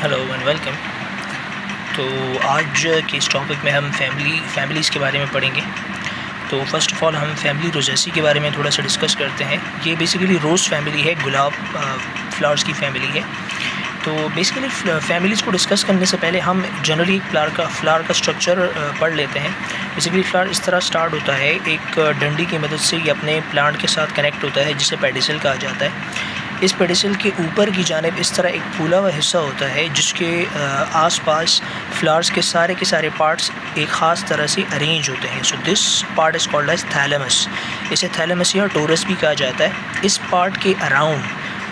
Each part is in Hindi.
हेलो एंड वेलकम तो आज के इस टॉपिक में हम फैमिली फैमिलीज़ के बारे में पढ़ेंगे? तो फ़र्स्ट ऑफ़ ऑल हम फैमिली रोजेसी के बारे में थोड़ा सा डिस्कस करते हैं। ये बेसिकली रोज़ फैमिली है, गुलाब फ्लावर्स की फैमिली है। तो बेसिकली फैमिलीज़ को डिस्कस करने से पहले हम जनरली एक फ्लावर का फ्लार का स्ट्रक्चर पढ़ लेते हैं। बेसिकली फ्लार इस तरह स्टार्ट होता है, एक डंडी की मदद से ये अपने प्लांट के साथ कनेक्ट होता है, जिसे पेडिसल कहा जाता है। इस पेडिसल के ऊपर की जानब इस तरह एक फूला हुआ हिस्सा होता है, जिसके आसपास फ्लावर्स के सारे के सारे पार्ट्स एक ख़ास तरह से अरेंज होते हैं। So this part is called as thalamus इसे थैलेमस या टोरस भी कहा जाता है। इस पार्ट के अराउंड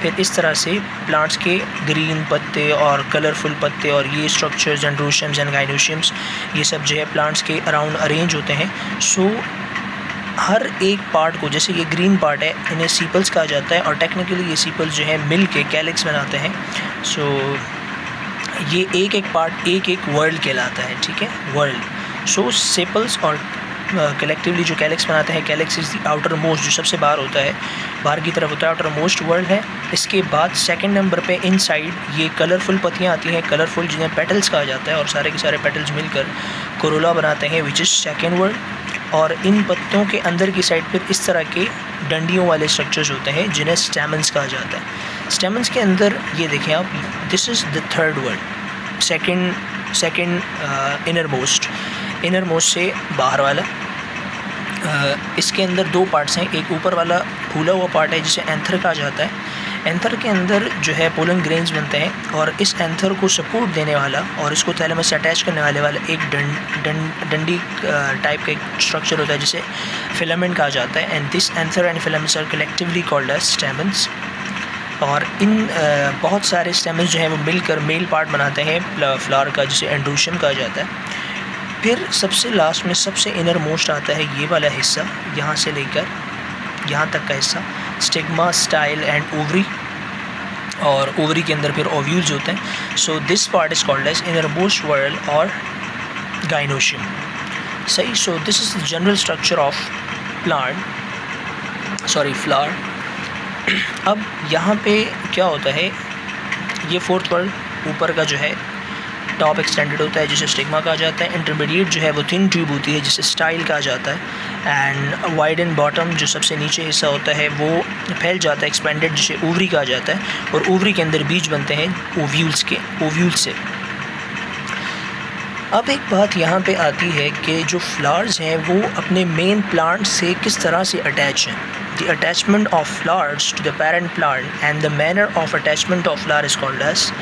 फिर इस तरह से प्लांट्स के ग्रीन पत्ते और कलरफुल पत्ते और ये structures and androeciums and gynoeciums ये सब जो है प्लांट्स के अराउंड अरेंज होते हैं। सो हर एक पार्ट को जैसे ये ग्रीन पार्ट है इन्हें सीपल्स कहा जाता है और टेक्निकली ये सीपल्स जो है मिल के कैलिक्स बनाते हैं। सो so, ये एक एक पार्ट एक एक वर्ल्ड कहलाता है ठीक है? वर्ल्ड सो सेपल्स और कलेक्टिवली uh, जो कैलिक्स बनाते हैं calyx is the outer most जो सबसे बाहर होता है बाहर की तरफ़ होता है आउटर मोस्ट वर्ल्ड है। इसके बाद सेकंड नंबर पे इन साइड ये कलरफुल पत्तियाँ आती हैं कलरफुल जिन्हें पेटल्स कहा जाता है और सारे के सारे पेटल्स मिलकर कोरोला बनाते हैं विच इज़ सेकेंड वर्ल्ड और इन पत्तों के अंदर की साइड पर इस तरह के डंडियों वाले स्ट्रक्चर्स होते हैं, जिन्हें स्टेमन्स कहा जाता है। स्टेमन्स के अंदर, ये देखें आप this is the third whorl second second inner most inner most से बाहर वाला। इसके अंदर दो पार्ट्स हैं। एक ऊपर वाला फूला हुआ पार्ट है, जिसे एंथर कहा जाता है। एंथर के अंदर जो है पोलन ग्रेन्स बनते हैं और इस एंथर को सपोर्ट देने वाला और इसको थैलेमस से अटैच करने वाले वाला एक डंडी टाइप का एक स्ट्रक्चर होता है, जिसे फिलामेंट कहा जाता है। And this anther and filaments are collectively called as stamens और इन बहुत सारे स्टेमन्स जो हैं, वो मिलकर मेल पार्ट बनाते हैं फ्लावर का, जिसे एंड्रूशन कहा जाता है। फिर सबसे लास्ट में सबसे इनर मोस्ट आता है ये वाला हिस्सा, यहाँ से लेकर यहाँ तक का हिस्सा स्टिग्मा स्टाइल एंड ओवरी और ओवरी के अंदर फिर ओव्यूल्स होते हैं। So this part is called as inner most whorl और गाइनोशियम सही? So this is general structure of plant sorry flower अब यहाँ पे क्या होता है? ये फोर्थ वर्ल्ड ऊपर का जो है टॉप एक्सटेंडेड होता है, जिसे स्टिग्मा कहा जाता है। इंटरमीडिएट जो है, वो थिन ट्यूब होती है, जिसे स्टाइल कहा जाता है। एंड वाइड एंड बॉटम जो सबसे नीचे हिस्सा होता है, वो फैल जाता है एक्सपेंडेड जिसे ओवरी कहा जाता है। और ओवरी के अंदर बीज बनते हैं ओव्यूल्स के ओव्यूल्स से। अब एक बात यहाँ पे आती है कि जो फ्लावर्स हैं, वो अपने मेन प्लांट से किस तरह से अटैच हैं। The attachment of flowers to the parent plant and the manner of attachment of flower is called as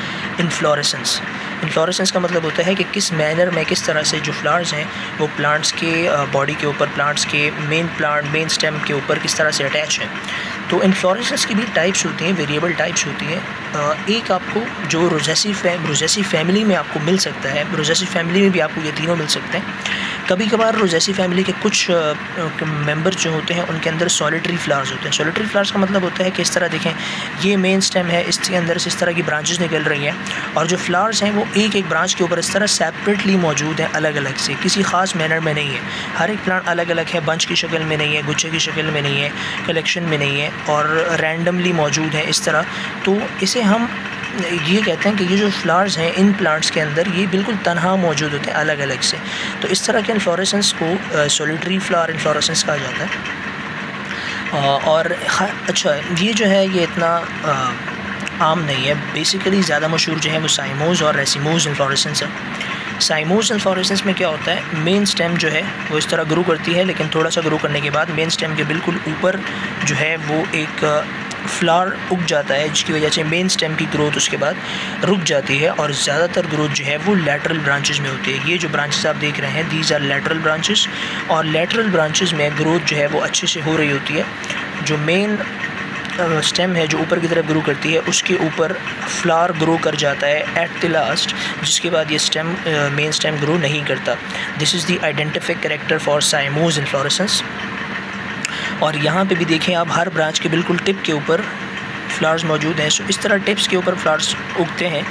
inflorescence inflorescence का मतलब होता है कि किस मैनर में, किस तरह से जो फ्लावर्स हैं, वो प्लांट्स के बॉडी के ऊपर प्लांट्स के मेन प्लांट मेन स्टेम के ऊपर किस तरह से अटैच हैं। तो इन्फ्लोरेसेंस की भी टाइप्स होती हैं वेरिएबल टाइप्स होती हैं। एक आपको जो रोजेसी फैम रोजेसी फैमिली में आपको मिल सकता है रोजेसी फैमिली में भी आपको ये तीनों मिल सकते हैं। कभी कभार रोजैसी फैमिली के कुछ मेंबर जो होते हैं, उनके अंदर सॉलिटरी फ्लावर्स होते हैं। सॉलिटरी फ्लावर्स का मतलब होता है कि इस तरह देखें, ये मेन स्टेम है, इसके अंदर से इस तरह की ब्रांचेस निकल रही हैं और जो फ्लावर्स हैं, वो एक एक ब्रांच के ऊपर इस तरह सेपरेटली मौजूद हैं अलग अलग से। किसी ख़ास मैनर में नहीं है। हर एक प्लांट अलग अलग है बंच की शक्ल में नहीं है, गुच्छे की शक्ल में नहीं है कलेक्शन में नहीं है और रैंडमली मौजूद है इस तरह। तो इसे हम ये कहते हैं कि ये जो फ्लावर्स हैं इन प्लांट्स के अंदर, ये बिल्कुल तनहा मौजूद होते हैं अलग अलग से। तो इस तरह के इन्फ्लोरेसेंस को सोलिटरी फ्लावर इन्फ्लोरेसेंस कहा जाता है। और अच्छा ये जो है, ये इतना आम नहीं है। बेसिकली ज़्यादा मशहूर जो है वो साइमोज और रेसिमोज इन्फ्लोरेसेंस है। साइमोज इन्फ्लोरेसेंस में क्या होता है? मेन स्टेम जो है, वो इस तरह ग्रो करती है, लेकिन थोड़ा सा ग्रो करने के बाद मेन स्टेम के बिल्कुल ऊपर जो है, वो एक फ्लावर उग जाता है, जिसकी वजह से मेन स्टेम की ग्रोथ उसके बाद रुक जाती है और ज़्यादातर ग्रोथ जो है वो लेटरल ब्रांचेज में होती है। ये जो ब्रांचेस आप देख रहे हैं दीज आर लेटरल ब्रांचेस और लेटरल ब्रांचेस में ग्रोथ जो है वो अच्छे से हो रही होती है। जो मेन स्टेम है, जो ऊपर की तरफ़ ग्रो करती है, उसके ऊपर फ्लावर ग्रो कर जाता है एट द लास्ट जिसके बाद ये स्टेम मेन स्टेम ग्रो नहीं करता। This is the identific character for cymose in inflorescence और यहाँ पे भी देखें आप, हर ब्रांच के बिल्कुल टिप के ऊपर फ्लावर्स मौजूद हैं। सो इस तरह टिप्स के ऊपर फ्लावर्स उगते हैं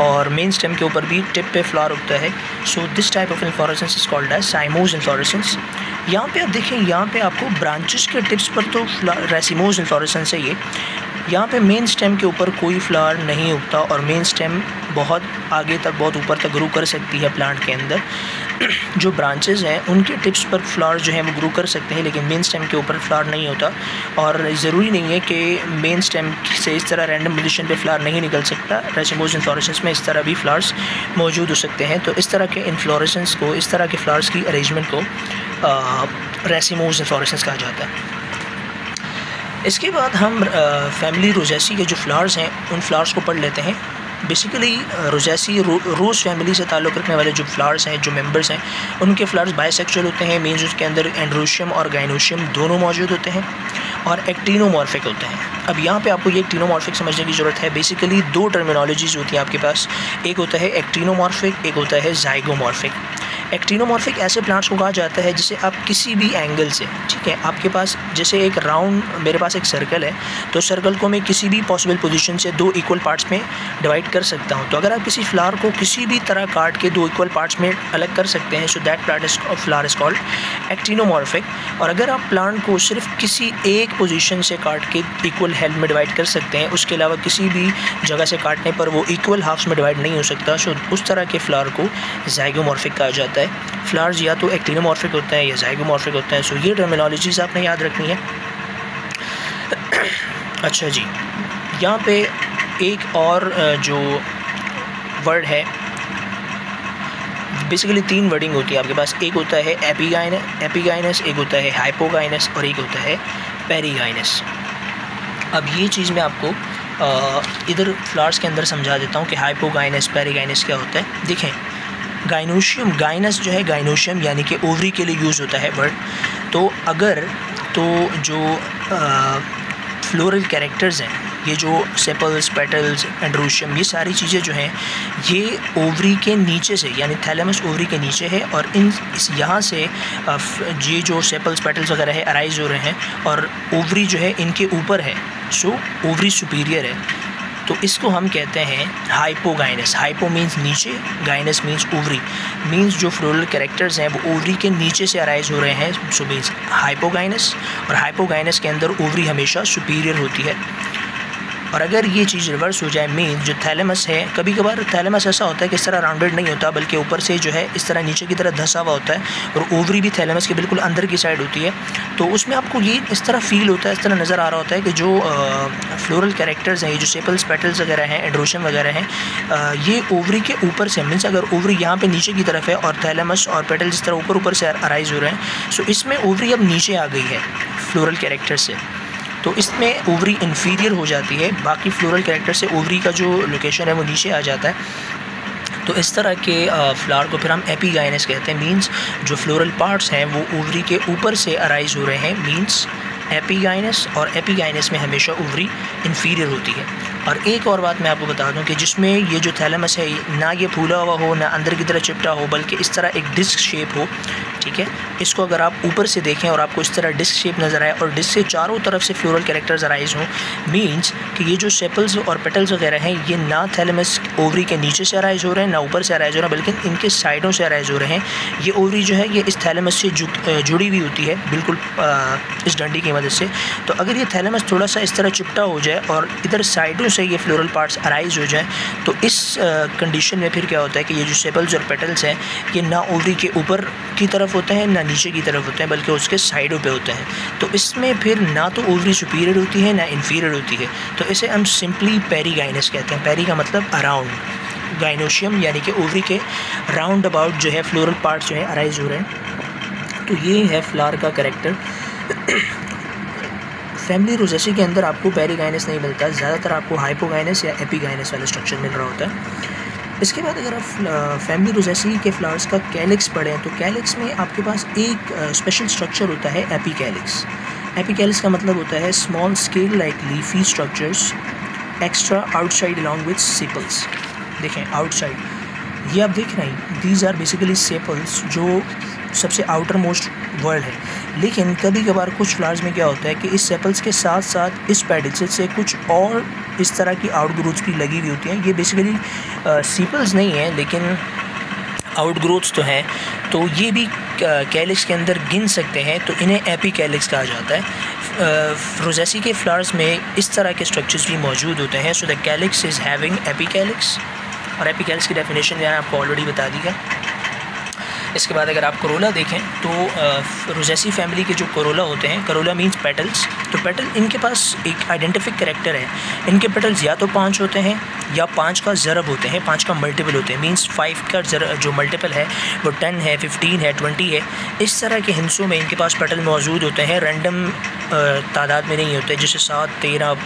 और मेन स्टेम के ऊपर भी टिप पे फ्लावर उगता है। So this type of inflorescence is called as cymose inflorescence यहाँ पे आप देखें, यहाँ पे आपको ब्रांचेस के टिप्स पर तो रेसिमोज इन्फ्लोरेसेंस है ये। यहाँ पे मेन स्टेम के ऊपर कोई फ्लावर नहीं उगता और मेन स्टेम बहुत आगे तक, बहुत ऊपर तक ग्रो कर सकती है प्लांट के अंदर। जो ब्रांचेज़ हैं, उनके टिप्स पर फ्लावर जो है, वो ग्रो कर सकते हैं, लेकिन मेन स्टेम के ऊपर फ्लावर नहीं होता। और ज़रूरी नहीं है कि मेन स्टेम से इस तरह रैंडम पोजिशन पे फ्लावर नहीं निकल सकता। रेसिमोज इन्फ्लोरेसेंस में इस तरह भी फ्लावर्स मौजूद हो सकते हैं। तो इस तरह के इन्फ्लोरेसेंस को, इस तरह के फ्लावर्स की अरेंजमेंट को रेसिमोज इन्फ्लोरेसेंस कहा जाता है। इसके बाद हम फैमिली रोजैसी के जो फ्लावर्स हैं उन फ्लावर्स को पढ़ लेते हैं। बेसिकली रोजैसी रो, रोज़ फैमिली से ताल्लुक़ रखने वाले जो फ्लावर्स हैं जो मेंबर्स हैं उनके फ्लावर्स बायसेक्चुअल होते हैं मीन्स उसके अंदर एंड्रोशियम और गाइनोशियम दोनों मौजूद होते हैं और एक्टिनोमॉर्फिक होते हैं। अब यहाँ पे आपको ये एक्टिनोमॉर्फिक समझने की ज़रूरत है। बेसिकली दो टर्मिनोलॉजीज़ होती हैं आपके पास। एक होता है एक्टिनोमॉर्फिक एक होता है जाइगोमॉर्फिक एक्टिनोमॉर्फिक ऐसे प्लांट्स को कहा जाता है जिसे आप किसी भी एंगल से, ठीक है? आपके पास जैसे एक राउंड मेरे पास एक सर्कल है तो सर्कल को मैं किसी भी पॉसिबल पोजीशन से दो इक्वल पार्ट्स में डिवाइड कर सकता हूँ। तो अगर आप किसी फ्लावर को किसी भी तरह काट के दो इक्वल पार्ट्स में अलग कर सकते हैं so that plant flower is called actinomorphic और अगर आप प्लांट को सिर्फ़ किसी एक पोजिशन से काट के इक्वल हेल्थ में डिवाइड कर सकते हैं, उसके अलावा किसी भी जगह से काटने पर वो इक्वल हाफ्स में डिवाइड नहीं हो सकता सो उस तरह के फ्लावर को जाइगोमॉर्फिक कहा जाता है। होता है। फ्लावर्स या तो एक्टिनोमॉर्फिक होते हैं या जाइगोमॉर्फिक होते हैं। सो ये टर्मिनोलॉजीज़ आपने याद रखनी है। अच्छा जी। यहाँ पे एक और जो वर्ड है बेसिकली तीन वर्डिंग होती है आपके पास। एक होता है एपीगाइन एपीगाइनस एक होता है हाइपोगाइनस और एक होता है पेरीगाइनस अब ये चीज़ मैं आपको इधर फ्लावर्स के अंदर समझा देता हूँ कि हाइपोगाइनस पेरीगाइनस क्या होता है। देखें गाइनोशियम गाइनस जो है गाइनोशियम यानी कि ओवरी के लिए यूज़ होता है वर्ड तो अगर तो जो फ्लोरल कैरेक्टर्स हैं, ये जो सेपल्स पेटल्स एंड्रोशियम ये सारी चीज़ें जो हैं, ये ओवरी के नीचे से, यानी थैलेमस ओवरी के नीचे है और इन, इस यहाँ से ये जो सेपल्स पेटल्स वगैरह है अराइज हो रहे हैं और ओवरी जो है, इनके ऊपर है सो ओवरी सुपीरियर है। तो इसको हम कहते हैं हाइपोगाइनस हाइपो मीन्स नीचे गाइनस मीन्स ओवरी मीन्स जो फ्लोरल करेक्टर्स हैं, वो ओवरी के नीचे से अराइज हो रहे हैं. सो मीन्स हाइपोगाइनस और हाइपोगाइनस के अंदर ओवरी हमेशा सुपीरियर होती है. और अगर ये चीज़ रिवर्स हो जाए मीन जो थैलेमस है कभी कभार थैलेमस ऐसा होता है कि इस तरह राउंडेड नहीं होता, बल्कि ऊपर से जो है, इस तरह नीचे की तरह धसा हुआ होता है और ओवरी भी थैलेमस के बिल्कुल अंदर की साइड होती है। तो उसमें आपको ये इस तरह फील होता है, इस तरह नज़र आ रहा होता है कि जो फ्लोरल कैरेक्टर्स हैं, ये जो सेपल्स पेटल्स वगैरह हैं एड्रोशन वगैरह हैं ये ओवरी के ऊपर से मीन्स अगर ओवरी यहाँ पर नीचे की तरफ़ है और थैलेमस और पेटल जिस तरह ऊपर ऊपर से अराइज हो रहे हैं सो इसमें ओवरी अब नीचे आ गई है फ्लोरल कैरेक्टर से। तो इसमें ओवरी इन्फीरियर हो जाती है। बाकी फ्लोरल कैरेक्टर से ओवरी का जो लोकेशन है, वो नीचे आ जाता है। तो इस तरह के फ्लावर को फिर हम एपीगाइनस कहते हैं। मींस जो फ्लोरल पार्ट्स हैं, वो ओवरी के ऊपर से अराइज हो रहे हैं। मींस एपीगाइनस और एपीगाइनस में हमेशा ओवरी इन्फीरियर होती है। और एक और बात मैं आपको बता दूँ कि जिसमें ये जो थैलमस है, ना ये फूला हुआ हो, ना अंदर की तरह चिपटा हो, बल्कि इस तरह एक डिस्क शेप हो, ठीक है? इसको अगर आप ऊपर से देखें और आपको इस तरह डिस्क शेप नज़र आए और डिस्क से चारों तरफ़ से फ्लोरल कैरेक्टर्स अराइज हों मीन्स कि ये जो सेपल्स और पेटल्स वगैरह हैं, ये ना थैलमस ओवरी के नीचे से अराइज हो रहे हैं, ना ऊपर से अराइज हो रहे हैं, बल्कि इनके साइडों से अराइज हो रहे हैं। ये ओवरी जो है, ये इस थैलमस से जुड़ी हुई होती है, बिल्कुल इस डंडी की मदद से। तो अगर ये थैलमस थोड़ा सा इस तरह चिपटा हो जाए और इधर साइडों से ये फ्लोरल पार्ट्स अराइज हो जाए तो इस कंडीशन में फिर क्या होता है कि ये जो सेपल्स और पेटल्स हैं, ये ना ओवरी के ऊपर की तरफ़ होते हैं, ना नीचे की तरफ़ होते हैं, बल्कि उसके साइडों पे होते हैं। तो इसमें फिर ना तो ओवरी सुपीरियर होती है, ना इन्फीरियर होती है। तो इसे हम सिंपली पेरी गाइनस कहते हैं। पेरी का मतलब अराउंड गाइनोशियम यानी कि ओवरी के राउंड अबाउट जो है फ्लोरल पार्ट जो है अराइज हो रहे हैं। तो ये है फ्लार का करेक्टर फैमिली रोजेसी के अंदर आपको पेरीगाइनस नहीं मिलता, ज़्यादातर आपको हाइपोगाइनस या एपीगाइनस वाला स्ट्रक्चर मिल रहा होता है। इसके बाद अगर आप फैमिली रोजेसी के फ्लावर्स का कैलिक्स पढ़ें तो कैलिक्स में आपके पास एक स्पेशल स्ट्रक्चर होता है एपी कैलिक्स एपी कैलिक्स का मतलब होता है small scale like leafy structures extra outside along with sepals देखें आउटसाइड ये आप देख रहे हैं दीज आर बेसिकली सेपल्स जो सबसे आउटर मोस्ट वर्ल्ड है। लेकिन कभी कभार कुछ फ्लावर्स में क्या होता है कि इस सेपल्स के साथ साथ इस पेडिसल से कुछ और इस तरह की आउट ग्रोथ्स भी लगी हुई होती हैं। ये बेसिकली सीपल्स नहीं है, लेकिन आउट ग्रोथ्स तो हैं। तो ये भी कैलिक्स के अंदर गिन सकते हैं तो इन्हें एपी कैलिक्स कहा जाता है। रोजेसी के फ्लावर्स में इस तरह के स्ट्रक्चर्स भी मौजूद होते हैं। So the calyx is having epicalyx और एपी कैलिक्स की डेफिनेशन मैंने आपको ऑलरेडी बता दी है। इसके बाद अगर आप करोला देखें तो रोजैसी फैमिली के जो करोला होते हैं करोला मींस पेटल्स तो पेटल इनके पास एक आइडेंटिफिक करेक्टर है। इनके पेटल्स या तो पाँच होते हैं, या पाँच का ज़रब होते हैं, पाँच का मल्टीपल होते हैं। मीन्स फाइव का जर, जो मल्टीपल है, वो टेन है फिफ्टीन है ट्वेंटी है। इस तरह के हिंसों में इनके पास पेटल मौजूद होते हैं। रैंडम तादाद में नहीं होते, जैसे सात, तेरह,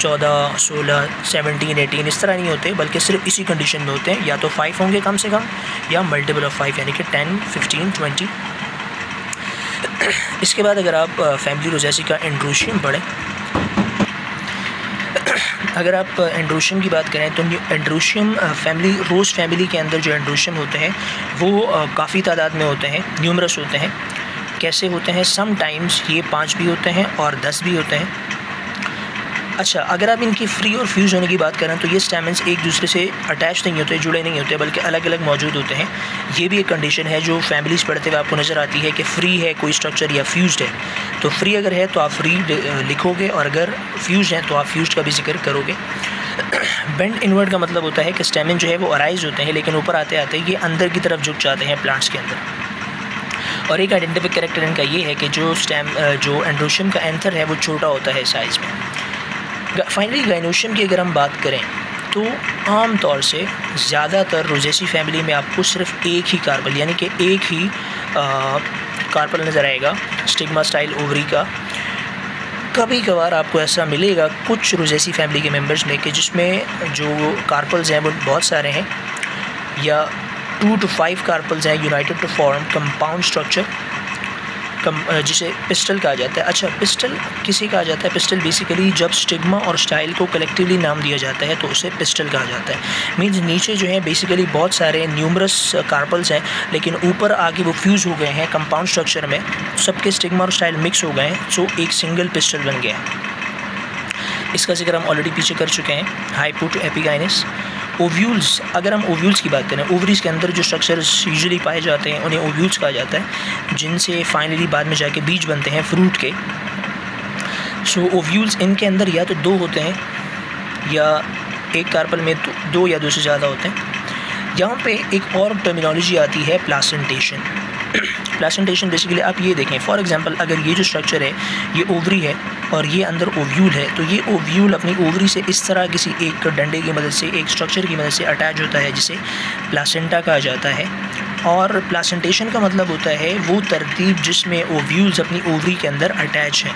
चौदह, सोलह सेवनटीन एटीन इस तरह नहीं होते, बल्कि सिर्फ़ इसी कंडीशन में होते हैं। या तो फाइव होंगे कम से कम, या मल्टीपल ऑफ़ फाइव यानी कि टेन फिफ्टीन ट्वेंटी इसके बाद अगर आप फैमिली रोजैसी का एंड्रोशियम पढ़ें अगर आप एंड्रोशियम की बात करें तो एंड्रोशियम फैमिली रोज़ फैमिली के अंदर जो एंड्रोशियम होते हैं, वो काफ़ी तादाद में होते हैं न्यूमरस होते हैं। कैसे होते हैं? सम टाइम्स ये पाँच भी होते हैं और दस भी होते हैं। अच्छा अगर आप इनकी फ्री और फ्यूज़ होने की बात करें तो ये स्टैमेंस एक दूसरे से अटैच नहीं होते, जुड़े नहीं होते, बल्कि अलग अलग मौजूद होते हैं। ये भी एक कंडीशन है जो फैमिलीज़ पढ़ते हुए आपको नज़र आती है कि फ्री है, कोई स्ट्रक्चर या फ्यूज़ है। तो फ्री अगर है तो आप फ्री लिखोगे, और अगर फ्यूज़ हैं तो आप फ्यूज़ का भी ज़िक्र करोगे। बेंड इनवर्ड का मतलब होता है कि स्टेमिन जो है, वो अराइज होते हैं, लेकिन ऊपर आते आते ये अंदर की तरफ़ झुक जाते हैं प्लांट्स के अंदर। और एक आइडेंटिफिक करेक्टर इनका ये है कि जो स्टेम जो एंड्रोशियम का एंथर है, वो छोटा होता है साइज़ में। फाइनली गाइनोशियम की अगर हम बात करें तो आम तौर से ज़्यादातर रोजेसी फैमिली में आपको सिर्फ़ एक ही कार्बल यानी कि एक ही कार्बल नज़र आएगा स्टिग्मा स्टाइल ओवरी का। कभी कभार आपको ऐसा मिलेगा कुछ रोजेसी फैमिली के मेंबर्स में कि जिसमें जो कार्पल्स हैं वो बहुत सारे हैं, या टू टू फाइव कार्पल्स हैं united to form compound structure कम जिसे पिस्टल कहा जाता है। अच्छा पिस्टल किसे कहा जाता है? पिस्टल बेसिकली जब स्टिग्मा और स्टाइल को कलेक्टिवली नाम दिया जाता है तो उसे पिस्टल कहा जाता है। मीन्स नीचे जो है बेसिकली बहुत सारे न्यूमरस कार्पल्स हैं, लेकिन ऊपर आगे वो फ्यूज़ हो गए हैं कंपाउंड स्ट्रक्चर में। सबके स्टिग्मा और स्टाइल मिक्स हो गए हैं सो एक सिंगल पिस्टल बन गया। है इसका ज़िक्र हम ऑलरेडी पीछे कर चुके हैं। हाइपो टू एपिगाइनस ओव्यूल्स अगर हम ओव्यूल्स की बात करें ओवरीज के अंदर जो स्ट्रक्चर्स यूजुअली पाए जाते हैं उन्हें ओव्यूल्स कहा जाता है जिनसे फाइनली बाद में जाके बीज बनते हैं फ्रूट के। सो so, ओव्यूल्स इनके अंदर या तो दो होते हैं या एक कार्पल में दो, दो या दो से ज़्यादा होते हैं। यहाँ पे एक और टर्मिनोलॉजी आती है प्लासेंटेशन प्लासेंटेशन बेसिकली आप ये देखें फॉर एग्जांपल अगर ये जो स्ट्रक्चर है, ये ओवरी है और ये अंदर ओव्यूल है तो ये ओव्यूल अपनी ओवरी से इस तरह किसी एक डंडे की मदद से, एक स्ट्रक्चर की मदद से अटैच होता है, जिसे प्लासेंटा कहा जाता है। और प्लासेंटेशन का मतलब होता है वो तरतीब जिसमें ओव्यूल्स अपनी ओवरी के अंदर अटैच हैं।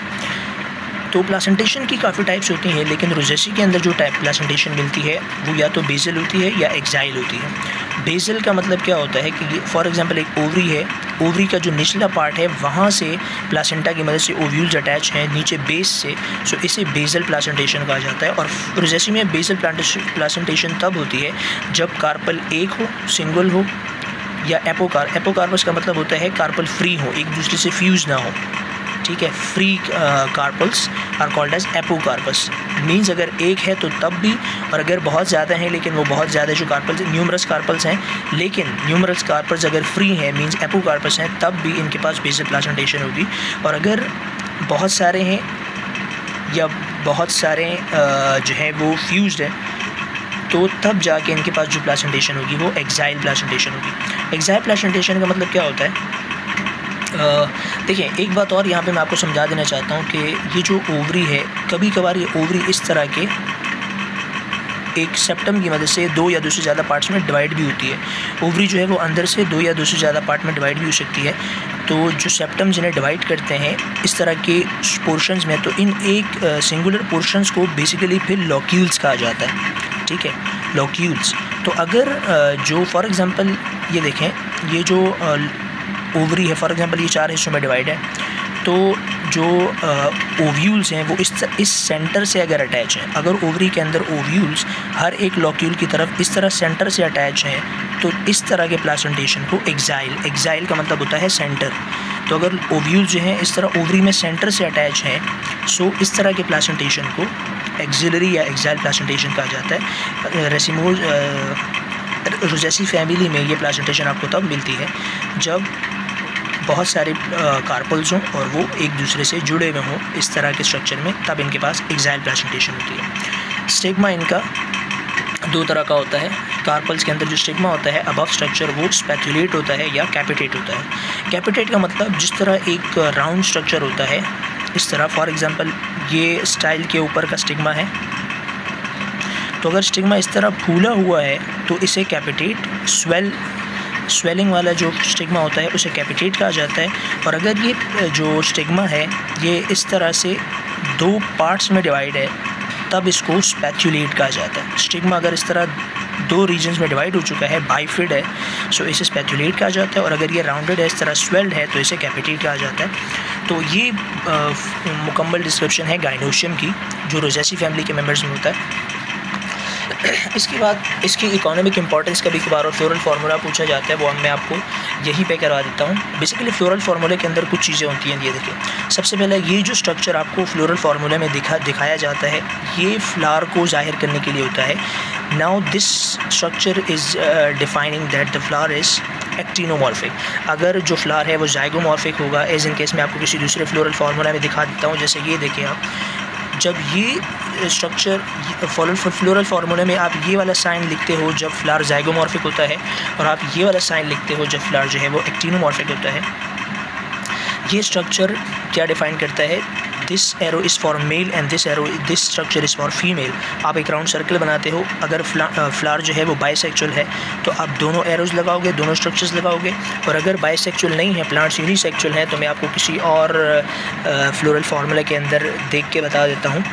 तो प्लासेंटेशन की काफ़ी टाइप्स होती हैं, लेकिन रोजेसी के अंदर जो टाइप प्लासेंटेशन मिलती है, वो या तो बेजल होती है या एग्जाइल होती है। बेजल का मतलब क्या होता है कि फॉर एग्जांपल एक ओवरी है, ओवरी का जो निचला पार्ट है, वहाँ से प्लासेंटा की मदद से ओव्यूल्स अटैच हैं, नीचे बेस से सो इसे बेजल प्लासेंटेशन कहा जाता है। और रोजेसी में बेजल प्लासेंटेशन तब होती है, जब कार्पल एक हो सिंगल हो, या एपोकार एपोकार्पस का मतलब होता है कार्पल फ्री हो, एक दूसरे से फ्यूज़ ना हो, ठीक है free carpels are called as apocarpous means अगर एक है तो तब भी, और अगर बहुत ज़्यादा हैं, लेकिन वो बहुत ज़्यादा जो कार्पल्स न्यूमरस कार्पल्स हैं, लेकिन न्यूमरस कार्पल्स अगर फ्री हैं मीन्स एपोकार्पस हैं, तब भी इनके पास बेसिक प्लासेंटेशन होगी। और अगर बहुत सारे हैं, या बहुत सारे जो है, वो फ्यूज़ हैं तो तब जाके इनके पास जो प्लासेंटेशन होगी, वो एग्जाइल प्लासेंटेशन होगी। एग्जाइल प्लासेंटेशन का मतलब क्या होता है? देखिए, एक बात और यहाँ पे मैं आपको समझा देना चाहता हूँ कि ये जो ओवरी है कभी कभार ये ओवरी इस तरह के एक सेप्टम की मदद से दो या दो से ज़्यादा पार्ट्स में डिवाइड भी होती है। ओवरी जो है वो अंदर से दो या दो से ज़्यादा पार्ट में डिवाइड भी हो सकती है। तो जो सेप्टम जिन्हें डिवाइड करते हैं, इस तरह के पोर्शंस में तो इन एक सिंगुलर पोर्शंस को बेसिकली फिर लॉक्यूल्स कहा जाता है। ठीक है? लॉक्यूल्स तो अगर जो फॉर एग्ज़ाम्पल ये देखें, ये जो ओवरी है, फॉर एग्जांपल ये चार हिस्सों में डिवाइड है। तो जो ओव्यूल्स हैं, वो इस इस सेंटर से अगर अटैच हैं, अगर ओवरी के अंदर ओव्यूल्स हर एक लॉक्यूल की तरफ़ इस तरह सेंटर से अटैच हैं तो इस तरह के प्लासेंटेशन को एग्जाइल एग्जाइल का मतलब होता है सेंटर तो अगर ओव्यूल्स जो हैं, इस तरह ओवरी में सेंटर से अटैच हैं सो इस तरह के प्लासेंटेशन को एक्जिलरी या एग्जाइल प्लासेंटेशन कहा जाता है। रेसिमोज रोजैसी फैमिली में ये प्लासेंटेशन आपको तब मिलती है, जब बहुत सारे कार्पल्स हों और वो एक दूसरे से जुड़े हुए हों इस तरह के स्ट्रक्चर में, तब इनके पास एग्जैल प्रेजेंटेशन होती है। स्टिग्मा इनका दो तरह का होता है। कार्पल्स के अंदर जो स्टिग्मा होता है अबव स्ट्रक्चर वो स्पेचुलेट होता है या कैपिटेट होता है। कैपिटेट का मतलब जिस तरह एक राउंड स्ट्रक्चर होता है, इस तरह फॉर एग्ज़ाम्पल ये स्टाइल के ऊपर का स्टिग्मा है। तो अगर स्टिग्मा इस तरह फूला हुआ है तो इसे कैपिटेट स्वेल स्वेलिंग वाला जो स्टिग्मा होता है, उसे कैपिटेट कहा जाता है। और अगर ये, जो स्टिग्मा है, ये इस तरह से दो पार्ट्स में डिवाइड है, तब इसको स्पैचुलेट कहा जाता है। स्टिग्मा अगर इस तरह दो रीजन्स में डिवाइड हो चुका है बाईफिड है सो इसे स्पेचुलेट कहा जाता है। और अगर ये राउंडेड है, इस तरह स्वेल्ड है तो इसे कैपिटेट कहा जाता है। तो ये मुकम्मल डिस्क्रिप्शन है गाइनोशियम की, जो रोजैसी फैमिली के मेंबर्स में होता है। इसके बाद इसकी इकोनॉमिक इंपॉर्टेंस का भी बार और फ्लोरल फार्मूला पूछा जाता है, वो मैं आपको यहीं पे करवा देता हूँ। बेसिकली फ्लोरल फार्मूले के अंदर कुछ चीज़ें होती हैं, ये देखिए। सबसे पहले ये जो स्ट्रक्चर आपको फ्लोरल फार्मूले में दिखा, दिखाया जाता है, ये फ्लावर को ज़ाहिर करने के लिए होता है। Now this structure is defining that the flower is actinomorphic अगर जो फ्लावर है वो जाइगोमॉर्फिक होगा एज इन केस मैं आपको किसी दूसरे फ्लोरल फार्मूला में दिखा देता हूँ, जैसे ये देखें आप। जब ये स्ट्रक्चर फ्लोरल फार्मूला में आप ये वाला साइन लिखते हो जब फ्लार जाइगोमॉर्फिक होता है और आप ये वाला साइन लिखते हो जब फ्लार जो है वो एक्टिनोमॉर्फिक होता है, ये स्ट्रक्चर क्या डिफ़ाइन करता है? This arrow is for male and this arrow this structure is for female आप एक राउंड सर्कल बनाते हो। अगर फ्लावर जो है वो बाइसेक्चुअल है तो आप दोनों एरोज लगाओगे, दोनों स्ट्रक्चर्स लगाओगे। और अगर बाइसेक्चुअल नहीं है प्लांट्स यूनिसेक्चुअल है तो मैं आपको किसी और फ्लोरल फार्मूला के अंदर देख के बता देता हूँ।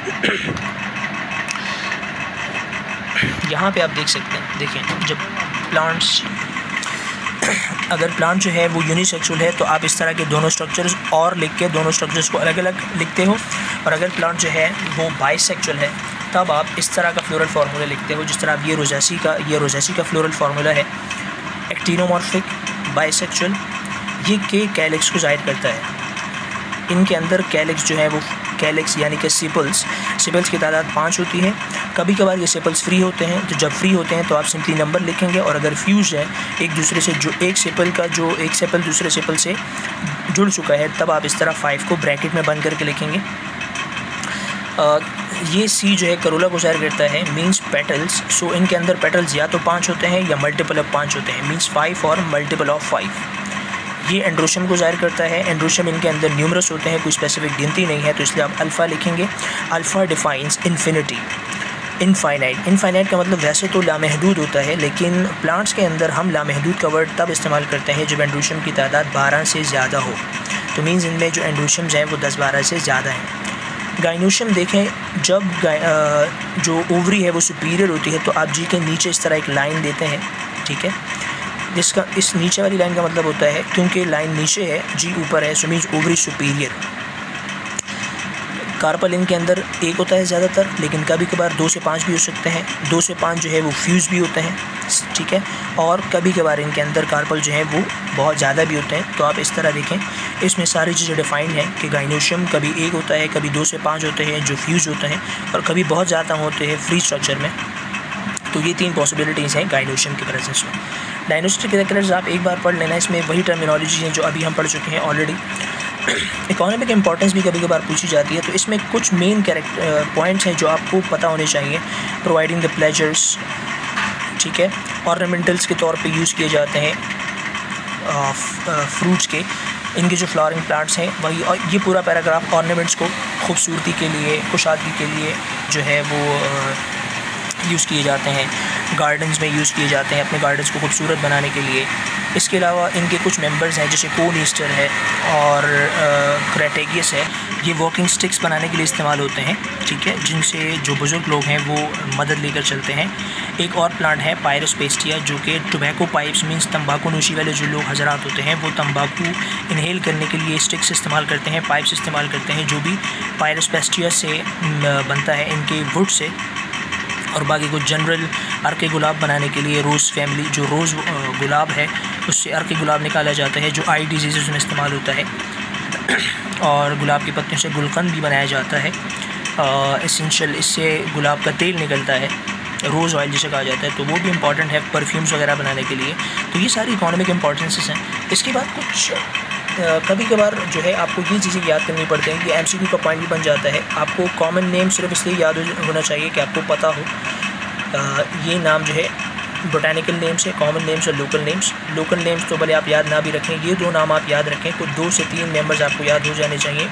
यहाँ पे आप देख सकते हैं, देखें, जब प्लांट्स अगर प्लांट जो है वो यूनिसेक्सुअल है तो आप इस तरह के दोनों स्ट्रक्चर्स और लिख के दोनों स्ट्रक्चर्स को अलग अलग लिखते हो। और अगर प्लांट जो है वो बाइसेक्चुअल है, तब आप इस तरह का फ्लोरल फार्मूला लिखते हो, जिस तरह आप ये रोजैसी का, ये रोजैसी का फ्लोरल फार्मूला है। एक्टिनोमॉर्फिक बाइसेक्चुअल ये के कैलिक्स को ज़ाहिर करता है। इनके अंदर कैलिक्स जो है वो कैलिक्स यानी कि सिपल्स सिपल्स की तादाद पाँच होती है। कभी कभार ये सेपल्स फ्री होते हैं तो जब फ्री होते हैं तो आप सिंपली नंबर लिखेंगे और अगर फ्यूज है एक दूसरे से जो एक सेपल का जो एक सेपल दूसरे सेपल से जुड़ चुका है तब आप इस तरह फाइव को ब्रैकेट में बंद करके लिखेंगे। आ, ये सी जो है करोला को ज़ाहिर करता है मींस पेटल्स सो इनके अंदर पेटल्स या तो पाँच होते हैं या मल्टीपल ऑफ़ पाँच होते हैं मींस फाइव और मल्टीपल ऑफ़ फाइव ये एंड्रोशम को ज़ाहिर करता है। एंड्रोशम इनके अंदर न्यूमरस होते हैं कोई स्पेसिफिक गिनती नहीं है तो इसलिए आप अल्फ़ा लिखेंगे। Alpha defines infinity infinite infinite का मतलब वैसे तो लामहदूद होता है लेकिन प्लांट्स के अंदर हम लामहदूद का वर्ड तब इस्तेमाल करते हैं जब एंड्रोशम की तादाद बारह से ज़्यादा हो। तो मीन्स इनमें जो एंड्रोशम्स हैं वो दस बारह से ज़्यादा हैं। गाइनोशियम देखें जब आ, जो ओवरी है वो सुपीरियर होती है तो आप जी के नीचे इस तरह एक लाइन देते हैं ठीक है? जिसका, इस नीचे वाली लाइन का मतलब होता है, क्योंकि लाइन नीचे है जी ऊपर है so means ovary superior carpel इनके अंदर एक होता है ज़्यादातर, लेकिन कभी कभार दो से पाँच भी हो सकते हैं। दो से पाँच जो है वो फ्यूज़ भी होते हैं, ठीक है? और कभी कभार इनके अंदर कार्पल जो है वो बहुत ज़्यादा भी होते हैं। तो आप इस तरह देखें। इसमें सारी चीज़ें डिफाइंड हैं कि गाइनोशियम कभी एक होता है, कभी दो से पाँच होते हैं, जो फ्यूज़ होते हैं, और कभी बहुत ज़्यादा होते हैं फ्री स्ट्रक्चर में। तो ये तीन पॉसिबिलिटीज़ हैं गाइनोशियम के प्रेजेंस में। डायनोस्टिक करेक्टर्स आप एक बार पढ़ लेना, इसमें वही टर्मिनोलॉजी हैं जो अभी हम पढ़ चुके हैं ऑलरेडी इकोनॉमिक इंपॉर्टेंस भी कभी कभार पूछी जाती है तो इसमें कुछ मेन कैरेक्टर पॉइंट्स हैं जो आपको पता होने चाहिए प्रोवाइडिंग द प्लेजर्स ठीक है? ऑर्नामेंटल्स के तौर पे यूज़ किए जाते हैं फ्रूट्स के। इनके जो फ्लावरिंग प्लांट्स हैं, वही, और ये पूरा पैराग्राफ ऑर्नामेंट्स को खूबसूरती के लिए खुशादगी के लिए जो है वो यूज़ किए जाते हैं गार्डन्स में यूज़ किए जाते हैं अपने गार्डन्स को खूबसूरत बनाने के लिए। इसके अलावा इनके कुछ मेंबर्स हैं, जैसे कोन ईस्टर है और क्रेटेगियस है। ये वॉकिंग स्टिक्स बनाने के लिए इस्तेमाल होते हैं, ठीक है? जिनसे जो बुज़ुर्ग लोग हैं, वो मदद लेकर चलते हैं। एक और प्लांट है पायरस पेस्टिया जो कि टोबैको पाइप्स मीन्स तंबाकू नोशी वाले जो लोग हजरात होते हैं, वो तंबाकू इनहेल करने के लिए स्टिक्स इस्तेमाल करते हैं पाइप्स इस्तेमाल करते हैं, जो भी पायरस पेस्टिया से बनता है, इनके वुड से। और बाकी कुछ जनरल अर्के गुलाब बनाने के लिए रोज़ फैमिली जो रोज़ गुलाब है, उससे अर्के गुलाब निकाला जाता है, जो आई डिज़ीज़ में इस्तेमाल होता है। और गुलाब की पत्तियों से गुलकंद भी बनाया जाता है। इसेंशियल इससे गुलाब का तेल निकलता है रोज़ ऑयल जिसे कहा जाता है तो वो भी इंपॉर्टेंट है परफ्यूम्स वगैरह बनाने के लिए। तो ये सारी इकोनॉमिक इंपॉर्टेंसेस हैं। इसके बाद कुछ कभी कभार जो है आपको ये चीज़ें याद करनी पड़ती हैं कि एम का पॉइंट भी बन जाता है। आपको कॉमन नेम सिर्फ़ इसलिए याद होना चाहिए कि आपको पता हो। ये नाम जो है बोटानिकल नेम्स है कॉमन नेम्स और लोकल नेम्स लोकल नेम्स तो भले आप याद ना भी रखें, ये दो नाम आप याद रखें कुछ दो से तीन मेंबर्स आपको याद हो जाने चाहिए।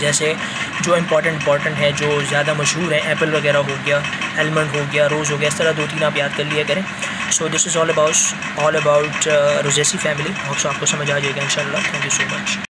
जैसे जो इम्पोर्टेंट इंपॉर्टेंट है, जो ज़्यादा मशहूर है एप्पल वगैरह हो गया एलमंड हो गया रोज़ हो गया, इस तरह दो तीन आप याद कर लिया करें। So this is all about all about Rosaceae family hopes आपको समझ आ जाएगा इन थैंक यू सो मच